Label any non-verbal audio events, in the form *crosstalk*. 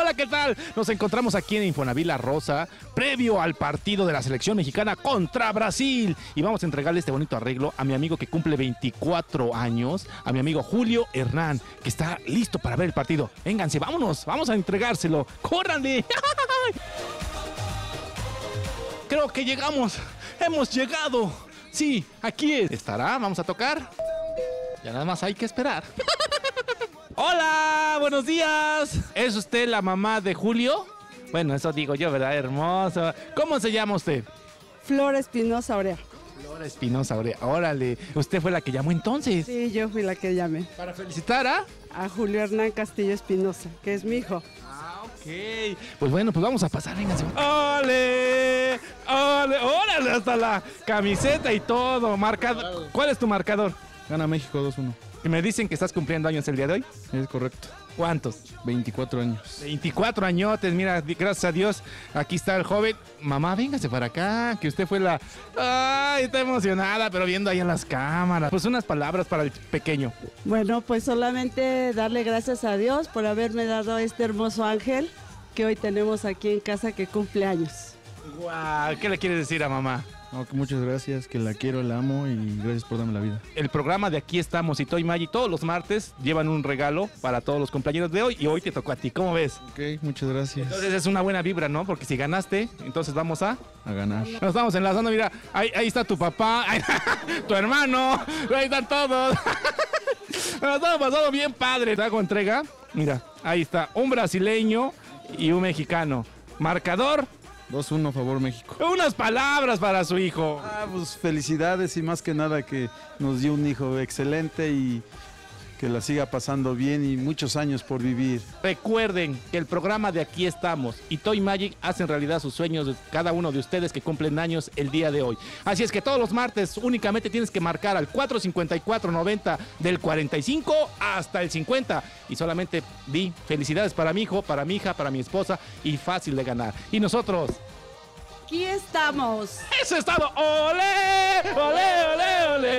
Hola, ¿qué tal? Nos encontramos aquí en Infonavila Rosa, previo al partido de la selección mexicana contra Brasil. Y vamos a entregarle este bonito arreglo a mi amigo que cumple 24 años, a mi amigo Julio Hernán, que está listo para ver el partido. Vénganse, vámonos, vamos a entregárselo. ¡Córranle! *laughs* Creo que llegamos, hemos llegado. Sí, aquí es. ¿Estará? Vamos a tocar. Ya nada más hay que esperar. *laughs* Hola, buenos días. ¿Es usted la mamá de Julio? Bueno, eso digo yo, ¿verdad? Hermoso. ¿Cómo se llama usted? Flor Espinosa Aurea. Flora Espinosa, Aurea. órale. Usted fue la que llamó entonces. Sí, yo fui la que llamé. Para felicitar a... A Julio Hernán Castillo Espinosa, que es mi hijo. Ah, ok. Pues bueno, pues vamos a pasar, vénganse. ¡Ole! ¡Ole! ¡Órale! Hasta la camiseta y todo. Marcado. ¿Cuál es tu marcador? Gana México 2-1. Y me dicen que estás cumpliendo años el día de hoy. Es correcto. ¿Cuántos? 24 años. 24 añotes, mira, gracias a Dios, aquí está el joven. Mamá, véngase para acá, que usted fue la... Ay, está emocionada, pero viendo ahí en las cámaras. Pues unas palabras para el pequeño. Bueno, pues solamente darle gracias a Dios por haberme dado este hermoso ángel que hoy tenemos aquí en casa que cumple años. Guau, ¿qué le quieres decir a mamá? No, que muchas gracias, que la quiero, la amo y gracias por darme la vida. El programa de Aquí estamos y Toy Maggi todos los martes llevan un regalo para todos los compañeros de hoy y hoy te tocó a ti, ¿cómo ves? Ok, muchas gracias. Entonces es una buena vibra, ¿no? Porque si ganaste, entonces vamos a... A ganar. Nos estamos enlazando, mira, ahí, ahí está tu papá, ahí- *laughs* tu hermano, ahí están todos. *laughs* Nos estamos pasando bien padre. Te hago entrega, mira, ahí está, un brasileño y un mexicano. Marcador, 2-1 favor México. unas palabras para su hijo. Ah, pues felicidades y más que nada que nos dio un hijo excelente y que la siga pasando bien y muchos años por vivir. Recuerden que el programa de Aquí estamos y Toy Magic hacen realidad sus sueños de cada uno de ustedes que cumplen años el día de hoy. Así es que todos los martes únicamente tienes que marcar al 454-90 del 45 hasta el 50 y solamente di felicidades para mi hijo, para mi hija, para mi esposa y fácil de ganar. Y nosotros, Aquí estamos. eso es todo. ¡Ole! ¡Ole, ole, ole!